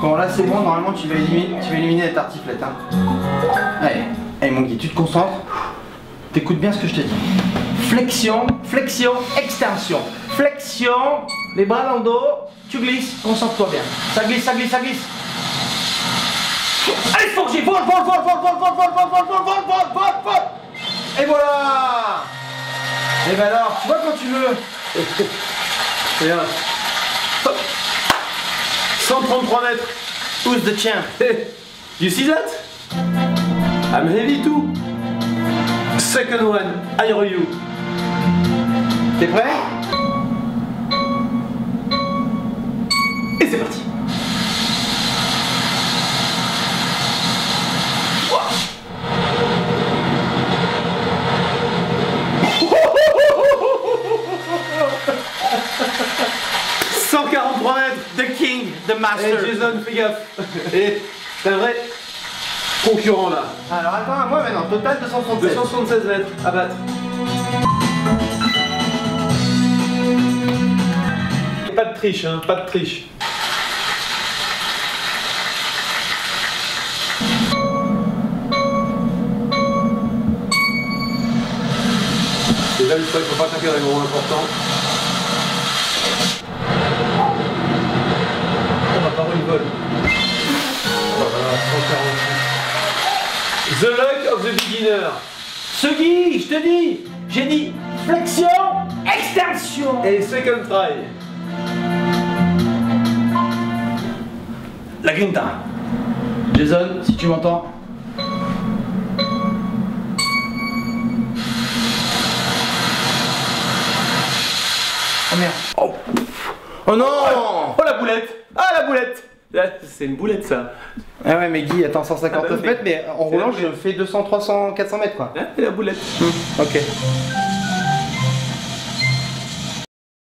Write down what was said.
Bon là c'est bon, normalement tu vas éliminer, tu vas éliminer la tartiflette. Hein. Allez, allez mon Guy, tu te concentres. T'écoutes bien ce que je te dis. Flexion, flexion, extension. Flexion, les bras dans le dos, tu glisses, concentre-toi bien. Ça glisse, ça glisse, ça glisse. Allez Sporgy, vole, vole, vole, vole, vole, vole, vole, vole, vole, vole, vole, vole, vole, vole. Et voilà Et ben alors, tu vois quand tu veux. Regarde. Hop. 133 mètres. Who's the champ You see that? I'm heavy too. Second one, I owe you. T'es prêt? Et c'est parti. « 143 mètres The king, the master. Jason, fais gaffe Et un vrai concurrent là Alors attends, à moi maintenant, total 267. 276 mètres à battre Pas de triche, hein, pas de triche. Une fois, il faut pas attaquer dans les moments importants. Ma parole vole. Voilà, 148. The luck of the beginner. Ce Guy, je te dis, j'ai dit flexion, extension. Et second try. La grinta. Jason, si tu m'entends. Oh merde. Oh, oh non Oh la boulette Ah la boulette C'est une boulette ça. Ah ouais mais Guy, attends 159 Ah bah, mètres, mais en roulant la je fais 200, 300, 400 mètres quoi. Hein, C'est la boulette. Ok.